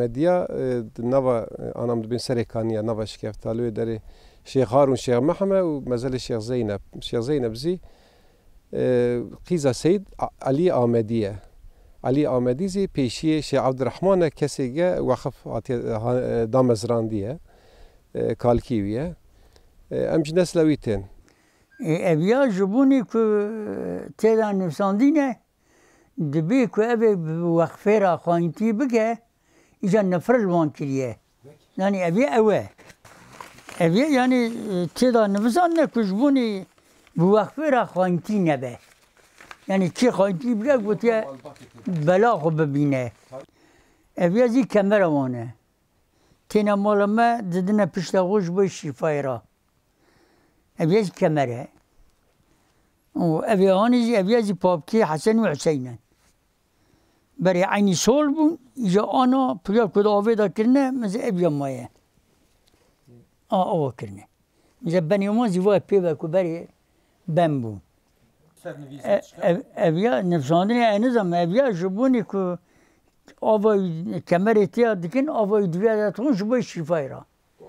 Ahmediya e, nava e, anam dibin serê kaniya nava şikeftalûyê derê Şêx Harûn Şêx Mehme û mezelê Şêx Zeynep. Şêx Zeynep zî e, qîza Seyd Alî Ahmedî ye. Alî Ahmedî zî pêşiyê Şêx Abdirrahman e kesê ge wexif hatiye damezrandiye kalkîwiye. Em ji nesla wî tên. Ev ya ji bonê ku têda nivsandîne dibê ku evê wexfêra xanîtî bike إذا نفر كليه يعني ابي أوي ابي يعني اه، تدا نفزان نكجبوني بوخفر خانتي نبه يعني چی خواهی بگه گوتی بلا ببينه أبي اویازی كاميرا وانه تینا مال ما ددنه پشتا خوش بای شیفای را اویاز کمره و أبي اویازی بابكي حسن و برای عینی سول بون یا آنا پیدا کد آویدا کرنه مزه ابیا مایه آ آوا کرنه اینجا بنی ما زیوا پیدا کو برای بم بون ابیا نفساندنی اینزم ابیا جبونی کو آوا کمری تیا دکن آوا دویا دتون جبوی شفای را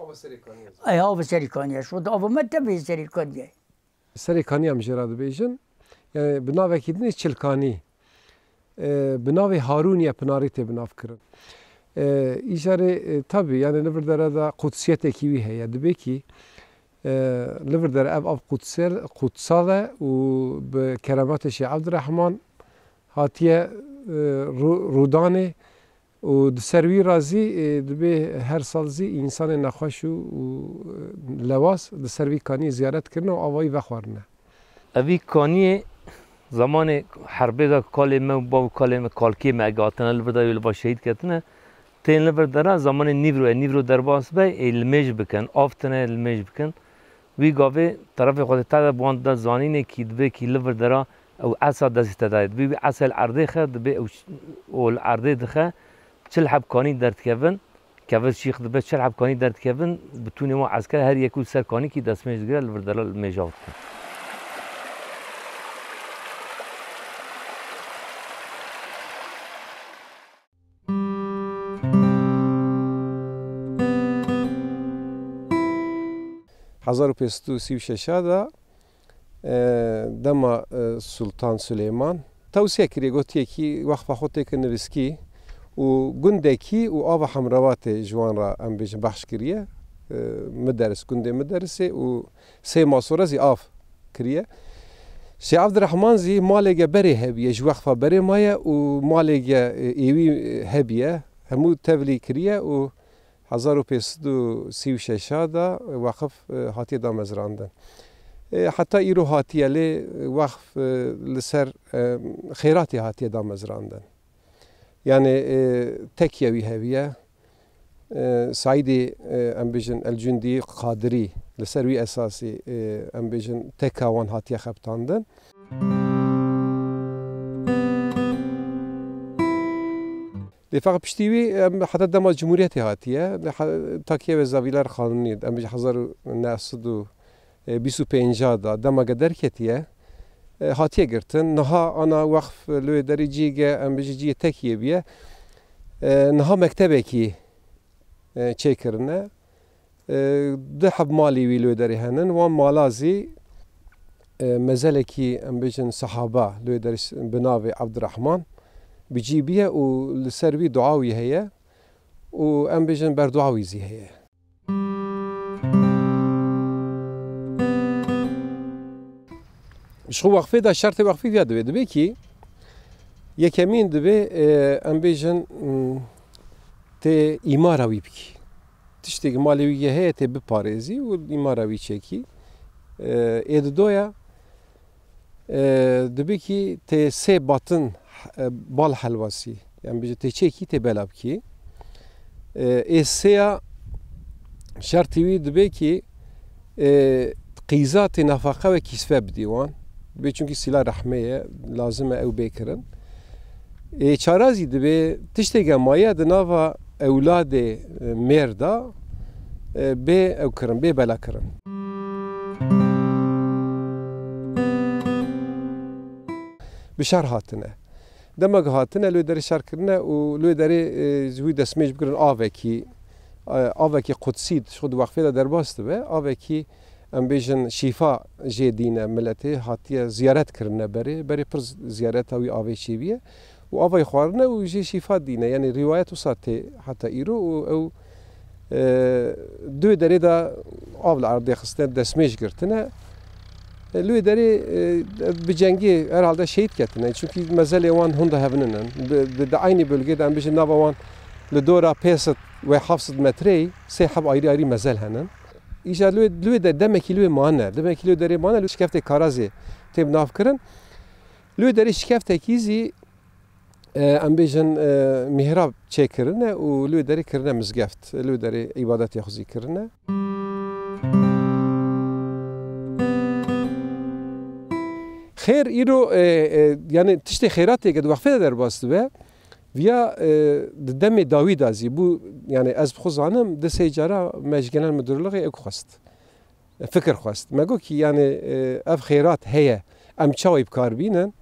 آوا سریکانیه ای آوا سریکانیه شد آوا مت به سریکانیه سریکانی هم جراد بیشن یعنی بناوکی دنیش چلکانی بناوی هارونیه پناری تی بناف کرن ایجاره تابی یعنی لبر داره دا قدسیت اکیوی هیا دبی کی لبر داره اب اف قدسر قدساله و به کراماتش عبدالرحمن هاتیه رودانه و د سروي رازي د به هر سال زي انسان نخوش او لواس د سروي کاني زیارت کړنو او وای وخورنه اوی کانیه زمان حربه دا م با ما کالکی مگه آتن البردا یول با شهید کتنه تین دارا زمان نیرو نیرو در باس به علمش بکن آفتنه علمش بکن وی گاوه طرف خود تا بوند دا زانین کی به کی لبردارا او عسى دست داید بی عسل عرضه خد دبه او عرضه دخه چل حب کانی درد کفن کفر شیخ دبه چل حب کانی درد کفن بتونی ما عسکر هر یکو سر کانی کی دست میش گره دارا 1536 da e, dema e, Sultan Süleyman tavsiye kiriye gotiyeki vakfa hoteke neviski و گندێکی و ئاوە هەمراواتێ ژوانڕ ئەم بێژ بەخش کریە مدەرس گوندێ مدەرسێ و سێ ماسۆرەزی ئاف کریە سێ ئافدرەحمانزی مالێگە بەرێ هەبیە ژوەخفا بەرێ مایە و مالێگە ئێوی هەبیە هەموو تەولی کریە و 1536 دا وقف هاتیه دا مزراندن حتی ایرو هاتیه لی وقف لسر خیراتی هاتیه دا مزراندن یعنی تکیوی هویه سعید امبیجن الجندی قادری لسر وی اساسی امبیجن تکاوان هاتیه خبتاندن Müzik لفاق بشتيوي حتى دما جمهوريتي هاتية تاكية وزاويلر قانونية أم حزر ناسد و بيسو بينجادا دما قدر كتية هاتية قرتن نها أنا وقف لو درجي جا أم بجي تاكية بيه نها مكتبكي çêkirine di hebmalî wî lêderê henin wan malazî mezelekî em bêjin sehaba lêderî bi navê Abdirehman بجيبيها ولسر وي دعاوي هي وام بيجن بر دعاوي زي هي شخو وقفه دا شرط وقفه فيها دوي دوي كي يكمين دوي ام بيجن te imara wî bikî. Tiştekî malê wî ye heye te biparêzî û imara wî çekî. Êdidoya dibî ki te sê batin e, bal helvası. Yani bize teçeki te belabki. Esseya şartivi dibe ki qîzatê e, nafaka e, ve kisve bidî wan. çünkü silah rahmeye lazım ev bêkirin. E çarazî be. tişteke maya de nava ewladê merda be bê be kirin, bê bela kirin. şer hatine. دمه هاتنه لوی درې شر کرنه او لوی درې زوی د سمج بګرن اوکی اوکی قدسی شو د وقفه در باسته به اوکی ام بیژن شیفا جی دینه ملته هاتیه زیارت کرنه بری بری پر زیارت او اوی شیویه و اوی خوارنه و جی شیفا دینه یعنی روایت وساته حتی ایرو او دوی درې دا اول عرضه خسته د سمج ګرتنه E, lui deri e, bir cengi herhalde şehit getine. Çünkü mezele van hunda hevninen. E, de aynı bölgeden bir şey, nava van li dora peset ve hafsız metreyi sehab ayrı ayrı mezel henen. İşte lui, lui demek ki lui maner. Demek ki lui deri maner. Şikefte karazi tem nafkırın. Lui deri şikefte kizi em bêjin mihrab çêkirine û lû derê kirine mizgeft, lû derê îbadet yaxuzî kirine. Xêr îro yani tiştê xêrateke wexfê derbas dibe viya di demê dawî da zî bû yani ez xu zanim di sê cara mejgenel müdürlüğê ek xwest fikir xwest me gotî yani ev xêrat heye em çawî bikarbînin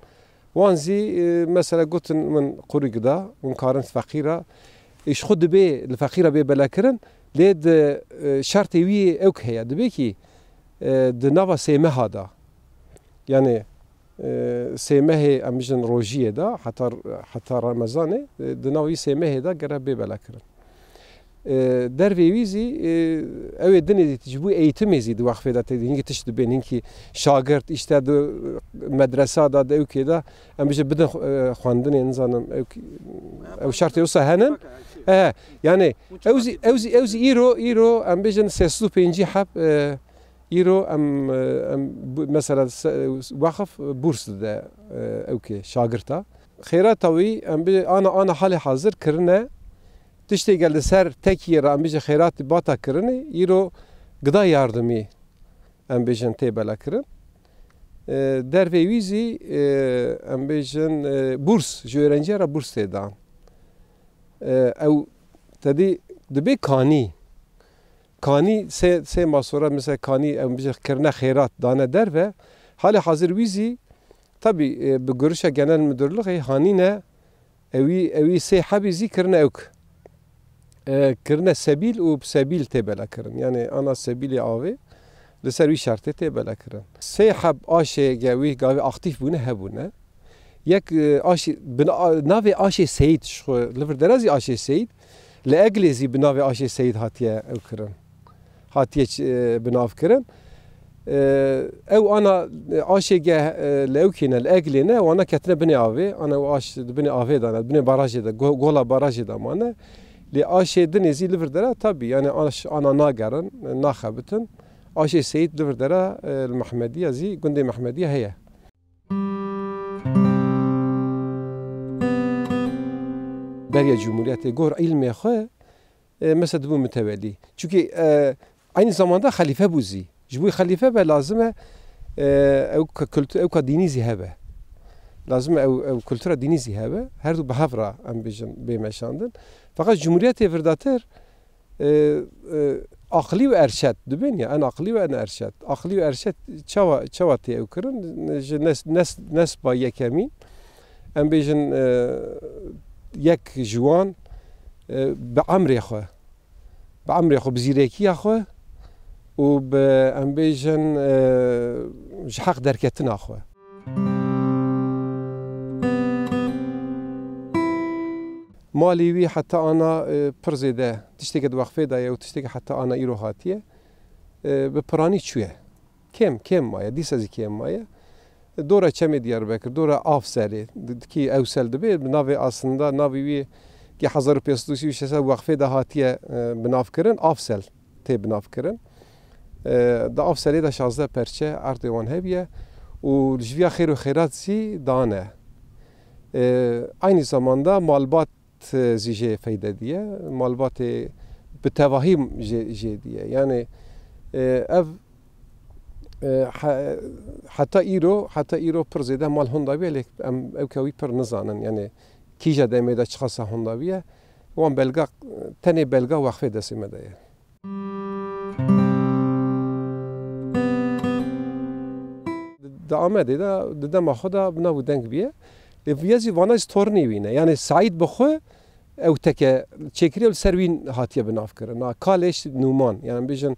wan zî mesela gotin min qurî gida hûn karin feqîra îş xu dibê li feqîra bê belekirin lê di şertê wî ewk heye dibê ki di nava sêmeha da yani سێمەهێ ئەمیژن ڕۆژیەدا حتا ڕەمەزانێ دناوی سێمەهێدا گەرە بێبەلاکردن. Dervêwîzî ew ê dinê tijbû eğitimêzî di wexfêda te hingî tişt dibên hinkî şagirt işte di medresa da de ewkê de em ji bidin e, xwendinê nizanim ew şertê wisa henin yani ew ew îro îro em bêjin sê pêncî heb e, ايرو ام ام مثلا وقف بورس ده اوكي شاغرتا خيرات وي ام انا انا حالي حاضر كرنا تشتي geldi ser tek yere am bije خيرات bata kırını euro gıda yardımı am bijen tebela kırın e, derve vizi am bijen e, burs öğrencilere burs tedan ev tedi dibe kani kanî sê sê masora mesela kanî ew bijî kirine xêrat dane derve halê hazir wî zî tabi e, bi gurişa genel müdürlüğê hanîne evî evî sê hebî zî kirine ewk e, kirine sebîl û sebîl têbela kirin yani ana sebîlê avê li ser wî şertê têbela kirin sê heb aşêge wî gavê aktîf bûne hebûne yek e, navê aşê seyid li vir derezî aşê seyid li eglêzî bi navê aşê seyid hatiye ew kirin هاتیه بنافکرن او انا آشی گه لوکین الاگلینه و انا کتنه بنی آوی انا و آش بنی آوی دانه بنی باراجی ده گولا باراجی ده مانه لی آشی دنیزی لبردره تابی یعنی آش انا ناگرن ناخبتن آشی سید لبردره المحمدی ازی گنده محمدی هیه بریا جمهوریت گور علم خو مثل دبو متولی چونکی Aynı zamanda halife buzi. Jibu halife be lazım ev kültür ev ka dini zihebe. Lazım ev ev kültüra dini zihebe. Her du bahavra em bijim beymeşandın. Fakat Cumhuriyet evredatır e, e, akli ve erşet dibin ya en akli ve en erşet. Akli ve erşet çava çava te ev kırın nes nes nesba yekemin. Em bijin e, yek jwan be amri xwe. be amri xwe bi zîrekiya xwe û bi em bêjin ji heq derketina xwe. Malî wî heta ana pirzê de tişteke dixfê daye û tişteke heta ana îro hatiye bi piranî çûye. Kêm kêm maye dîsa zî kêm maye. Dora çemê Diyarbekir, dora Afserê ki ewsel dibe bi navê aslında navê wî ki 1500 wexfê de hatiye binavkirin Afsel tê binavkirin. د اف سری د 16 پرچه ارد وان هبیه و جویا خیر و خیرات زی دانه aynı zamanda malbat zije feyde diye malbat bi tevahim je diye yani e, ev e, hatta iro hatta iro pir zêde mal hundaviye em ew kewî pir nizanin yani kîja demê de çixasa hundaviye wan belga tenê belga wexfê desê me de ye da Amedê de di dema xwe da nav deng biye vê zî vana tornî wîne yani Saîd bi xwe ew teke çêkiriye ser wîn hatiye bi navkirin a kalêş numan yani bêjin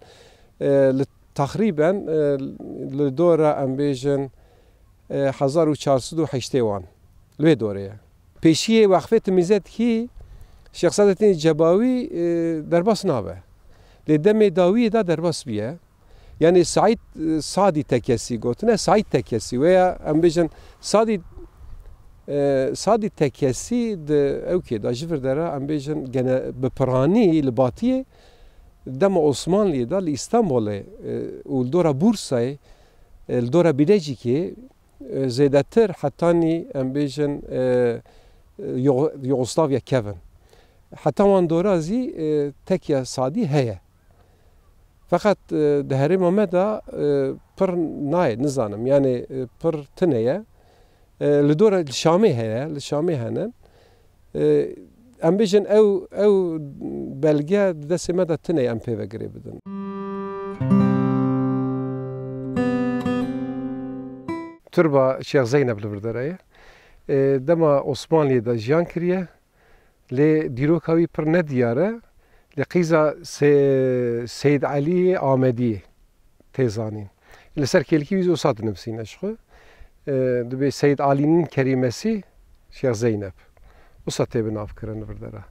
li taxrîben li dora em bêjin 1480 wan lê dorê ye pêşiyê wexfê timîzet hî Şexsadetên cebawî derbas nabe. Lê demê dawiyê da derbas bîye. Yani Said e, Sadi tekesi gotine Said tekesi veya em bejin Sadi e, Sadi tekesi de evke da jiver dera em bejin gene bi piranî li Batiyê dema e Osmanliyê da li Îstanbulê û li dora Bursayê li dora Bilecikê zêdetir hetanî em Yugoslavya kevin. Hatta wan dora zî tekiya sadî heye. فقط آه، دهری محمد آه، پر نای نزانم یعنی آه، پر تنه لدور شامی هنه لشامی هنه ام بیجن او او بلگیا دست مدا تنه ام پیوه گری بدن تربا شیخ زینب لبرداره دما عثمانی دا جیان کریه لی دیروکاوی پر ندیاره لقیزا سید علی آمدی تیزانین لسر kelki 130 nefsin aşkı. Dubi Seyyid Ali'nin kerimesi Şeyh Zeynep. O satebin afkırını vurdara.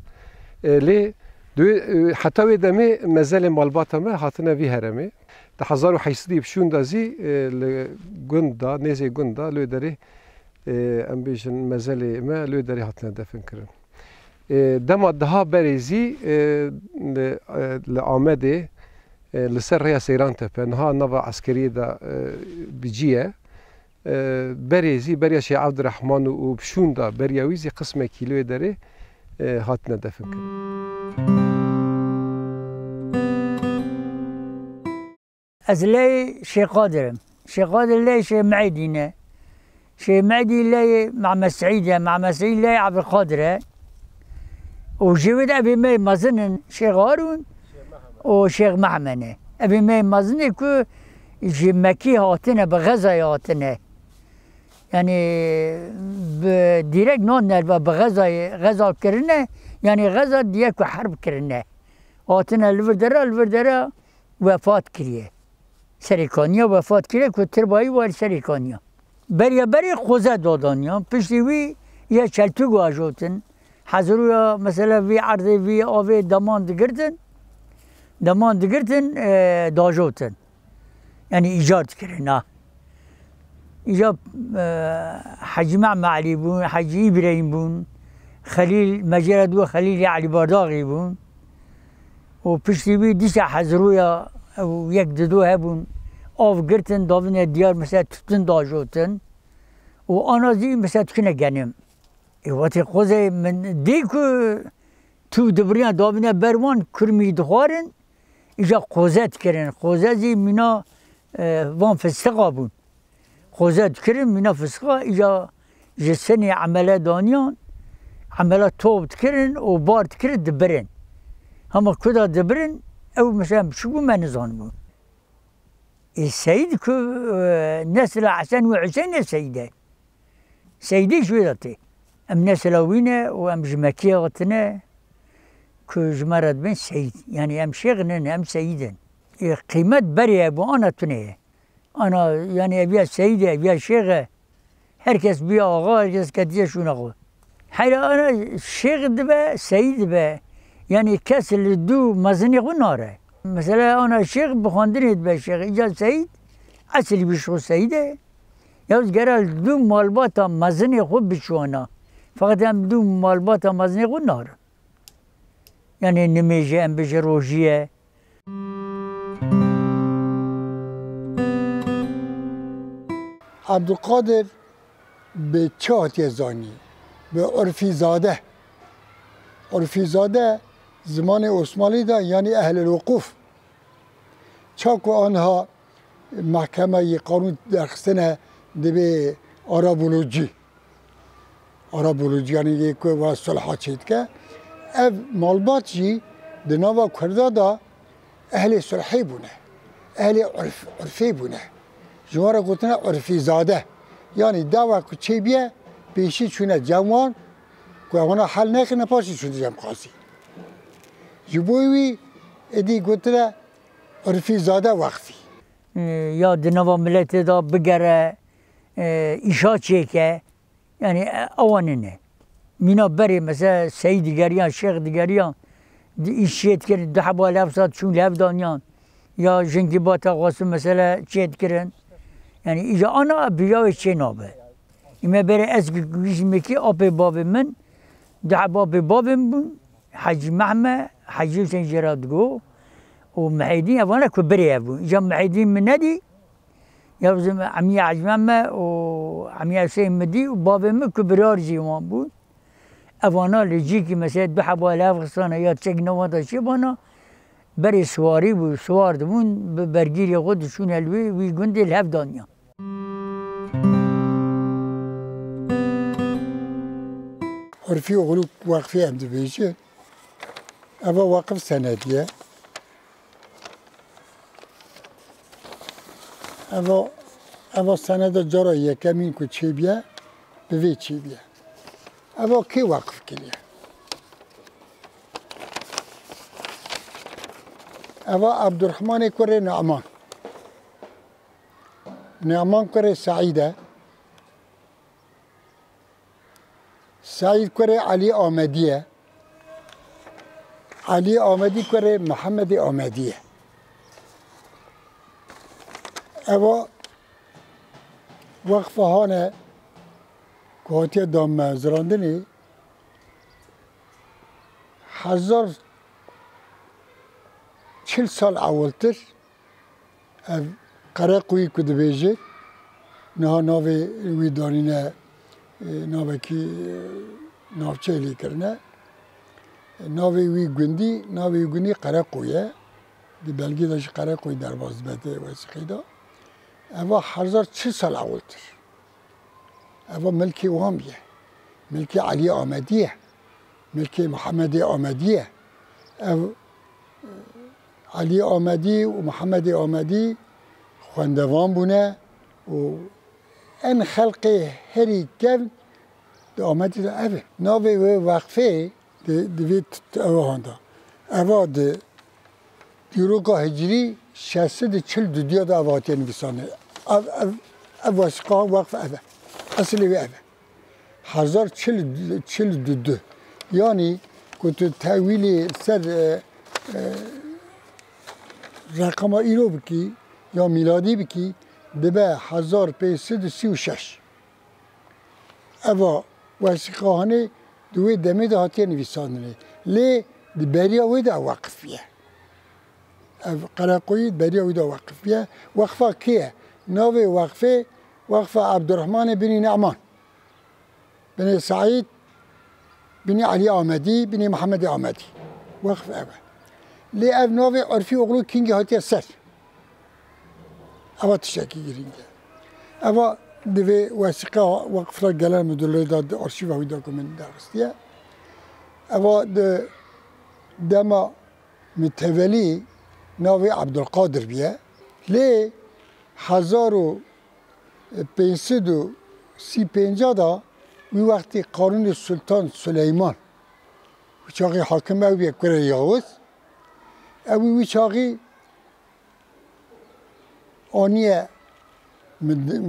Li du hatta ve demi mezele malbata me hatına vi heremi. Da hazaru haysidi bşun da zi gunda neze gunda lüderi deri em bejin mezele me lö hatına defin kırın. دما دها بريزي لآمده اه، اه، لسر اه، ريا سيران تبه نها نوا عسكري دا بجيه بريزي بريا شي عبد الرحمن وبشون دا بريا ويزي قسمه كيلو داري هاتنا دفن كده از لی شی قادرم شی قادر لی شی معيدينا شی معدي لی مع مسعيدة مع مسعيد لي عبد القادرة وجبت ابی مي مزن شيخ ابی وشيخ مزنی که مي مزن كو جمكي هاتنا یعنی هاتنا يعني ديرك نون نربا غذا کرنه یعنی يعني دیگه ديكو حرب كرنا هاتنا الفردرا الفردرا وفات كريه سریکانیا وفات کریه که تربایی وار سریکانیا بری بری خوزه دادانیا پشتی وی یه چلتو گواجوتن حزرويا مثلا في عرض في اوفي دمان دقرتن دمان دقرتن اه، داجوتن يعني ايجار كرنا ايجاب اه، حجي مع معلي بون حج ابراهيم بون خليل مجرى دو خليل علي برداغي بون وبشتي بي ديشا حزرويا ويكددو هبون اوف قرتن دافن الديار مثلا تتن داجوتن وانا زي مثلا تكنا جنم وقتی خوزه من دی که تو دبریا دابنه بروان کرمی دخارن ایجا خوزت کرن خوزه زی منا وان فستقا بود خوزت کرن منا فستقا ایجا جسنی عمله دانیان عمله توبت کرن و بارت کرد دبرن همه کدا دبرن او مثلا شو من نزان ای سید که نسل و حسین سیده سیده شویده تیه Em nesla wîne û em ji Mekî ku ji me seyid. Yani em şêxinin em seyidin. E, kıymet berê bu ana Ana yani eviya seyide, eviya şêxe. Herkes bir ağa, herkes ketiye şuna koy. Hayra ana şeyh dibe, seyid dibe. Yani kes li du mazini xwe nare. Mesela ana şeyh bi xwendinê dibe şeyh îca seyid. Esilî bişo seyide. Ya ez gera du malbata mazinê xwe biçû ana. فقط هم دو مالبات هم از نیگو نار یعنی نمیجه هم بجه روشیه عبدالقادر به چه زانی به عرفی زاده عرفی زاده زمان عثمانی دا یعنی اهل الوقوف چاکو آنها محکمه قانون درخستنه به آرابولوجی آرا بولودیانی یک و صلحا چید که اف مالبات جی دناوا کردا دا اهل صلحی بونه اهل عرف عرفی بونه جوار گوتنه عرفی زاده یعنی دعوه که چی بیه پیشی چونه جوان که اونا حل نکنه پاشی چونه جم قاضی جبویوی ادی گوتنه عرفی زاده وقتی یا دناوا ملت دا بگره ایشا چه که يعني أوان إنه بري مثلا سيد قريان شيخ قريان إشيت كرن دحب ولا أفساد شو لاف دانيان يا جنكي باتا غاسم مثلا شيت كرن يعني إذا أنا بياو شنابه إما بري أزك قيسمكي أبي باب من دحب أبي باب من حج محمى حج سنجراد جو ومعيدين أنا كبري أبو إذا معيدين من نادي يوزم عمي عجمامة وعمي حسين مدي وبابا ما كبرار جيوان بود اوانا لجيكي مثلا دو حبوا الاف خصانا يا تسجنا وضا شبانا بري سواري بو سوار دمون برجيري خود شون الوي وي قندي الهف دانيا عرفي غلوك واقفي عند بيجي أبا واقف سندية اوا اوا سند جرا این کو چی بیا به وی چی بیا اوا کی وقف کلیه اوا عبدالرحمن کره نعمان نعمان کره سعیده سعید کره علی آمدیه علی آمدی کره محمد آمدیه اوا وقف هانه که هاتی دام زراندنی هزار چل سال اولتر قره قوی کد بیجه نه ناوی وی دارینه ناوی کی ناوچه لی کرنه ناوی وی گندی ناوی گندی قره قویه دی بلگی داشت قره قوی در بازبته وسیقی داشت اوا هزار چه سال اولتر اوا ملکی وامیه ملک علی آمدیه ملک محمد آمدیه او علی آمدی و محمد آمدی خواندوان بونه و ان خلق هری گفت ده آمدی ده اوه ناوی و وقفه دوید اوه هانده اوه ده هجری 640 düdüya da avatiyen gisanı. Ev, ev, ev vasika vakf eve. Asli ve eve. Hazar çil, çil düdü. Yani kutu tevili ser e, e, rakama ilo biki ya miladi biki dibe hazar peysid si u şeş. Eva vasikahane دوی دمه ده هاتیه نویساندنه لی بریه وی ده وقفیه قراقویت بری اویدا وقف بیه وقفه كيا نوفي وقفه وقفه الرحمن بن نعمان بن سعيد بن علي عمدي بن محمد عمدي وقف أبا لي أب نوفي عرفي اغلو کنگی هاتي سر أبا تشاكي گرینگه أبا دوي وثیقه وقف را گلر مدلوی داد آرشیو هاوی داکومن أبا دو دما متولي ناوی عبدالقادر بیه لی هزار و پینسد و سی پینجا دا وی وقتی قانون سلطان سلیمان وچاقی حاکم او یک کره یاوز او وچاقی آنیه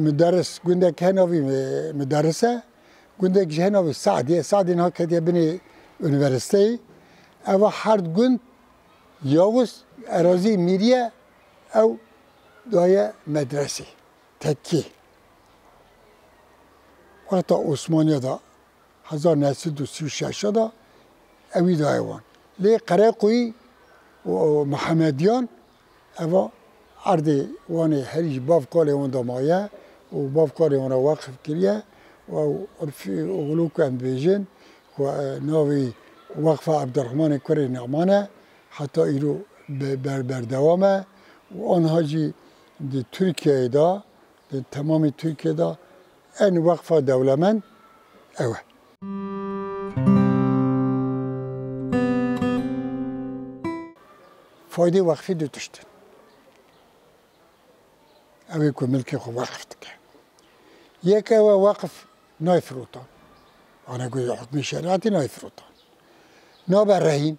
مدرس گنده که هنوی مدرسه گنده که هنوی سعدی سعدی ها کدیه بینی اونیورسته او هر گند يوز أراضي ميريا أو داية مدرسة تكي وقتا عثمانية دا هزار نسل دو سيو شاشة دا أوي دايوان لي قراقوي ومحمديان أوا عرض واني هريج باف قالي وان دا و باف قالي وان واقف كريا وفي غلوك أم بيجن وناوي وقفة عبد الرحمن كوري نعمانه حتی ایرو بر بر دوامه و آنها جی در ترکیه دا دی تمام ترکیه دا این وقف دولمن اوه فایده وقفی دو تشتن اوی که ملکی خو وقف دکه یکی اوه وقف نای فروتان آنه گوی حکم شرعتی نای فروتان نا بر رهیم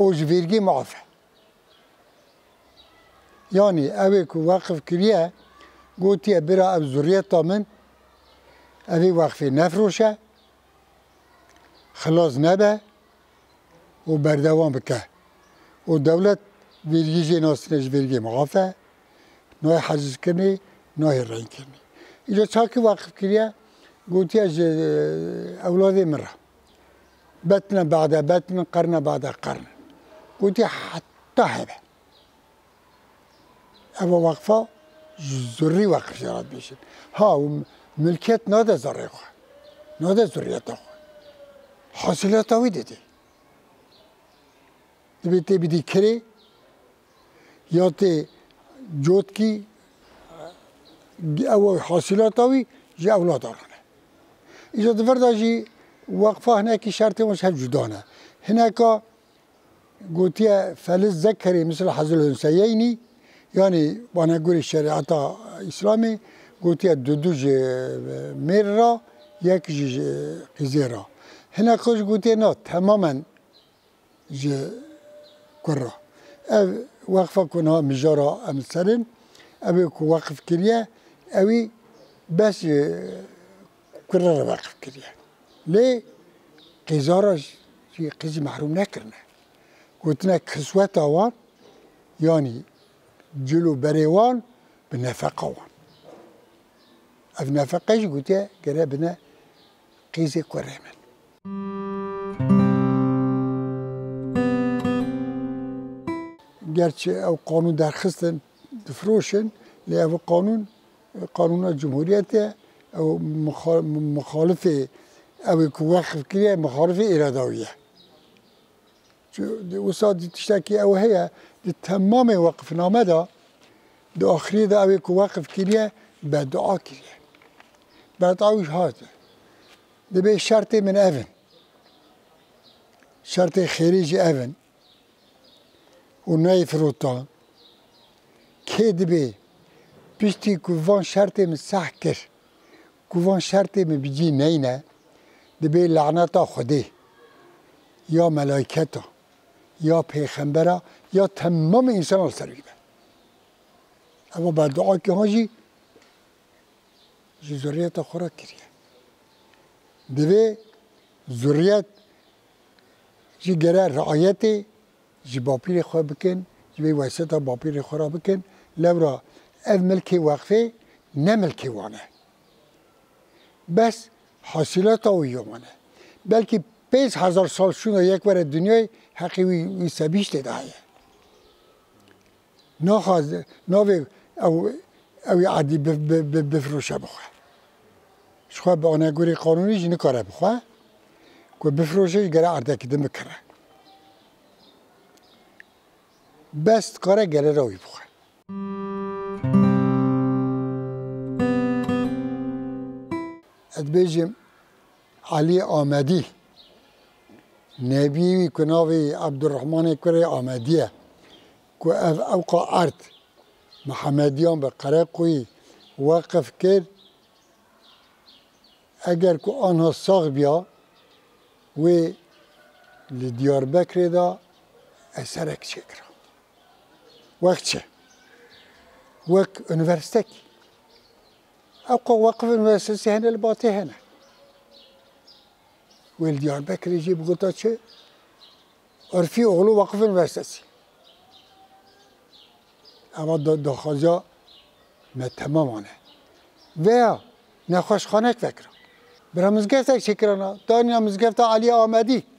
اوجبیرگی معافه یعنی اوی واقف وقف کریه يا برا او ذریت من اوی وقفی نفروشه خلاص نبه و بردوام بکه و دولت ویرگی جی ناسنش ویرگی معافه نوی حجز کنی نوی رنگ کنی اذا چاکی وقف کریه قلت يا أولادي مرة بتنا بعد بتنا قرن بعد قرن قوتي حتى هبه اما وقفه زری وقف شرط بشین ها و ملکیت ناده زری خواه ناده زریت خواه حاصلات آوی دیده دبی تی بیدی کری یا تی جوت او حاصلات آوی جی اولاد آرانه ایجا دفر دا جی وقفه هنکی شرط مش هف جدانه هنکا قوتيا فلس ذكري مثل حظ هنسييني يعني وأنا أقول الشريعة الإسلامي قوتيا دودوج ميرا يكج قزيرة هنا قوش قوتيا نو تماما ج كرة أب وقفة كونها مجارة أم سلم أبي وقف كريا أوي بس كرة وقف كريا ليه قزارة قزي محروم نكرنا گوتنه کسوت آوان یعنی جلو بریوان به نفقه آوان اف نفقهش گوته گره بنه قیزه کره من گرچه او قانون درخستن دفروشن لی او قانون قانون جمهوریت او مخالف او که وقف کریه مخالف ایراداویه وصاد تشتكي او هي دي تمام وقف نامدا دي اخري دا اوي كو وقف كينيا بدعا كينيا وش هاته دي بي شرطي من افن شرطي خريجي افن وناي فروتان كي دي بي بيشتي كوفان شرطي من سحكر كوفان شرطي من بيجي نينا دي بي لعنتا يا یا یا پیغمبره یا تمام انسان را سر اما بر دعای که هاجی زوریت خوراک کریه دوی زوریت، جی گره رعایت جی باپیر خواه بکن جی وسط باپیر خورا بکن لورا از ملک وقفه نه ملک وانه بس حاصلات او یومانه بلکه پیز هزار سال شون و یک بار دنیای حقیقی وی سبیش دیده نه نخواز ناوی او او عادی بفروشه بخواه شخواه به آنگوری قانونیش نکاره بخواه که بفروشه گره عادی کدوم میکره بست کاره گره راوی بخواه اد بیجیم علی آمدی نبي کو عبد الرحمن كري أمديه كو او اوقا محمد يوم بقرقوي واقف وقف کرد اگر کو آنها ساغ و لديار بکر دا أسرك شكرا وقت چه وقت انورستکی اوقا وقف انورستسی هنا الباطي هناك ویل دیار بکری جی بگو تا چه عرفی اغلو وقف انورسسی اما دخوازی می مه تمام آنه و یا نخوش خانک فکر برامزگفت مزگفت اک دانیا مزگفت علی آمدی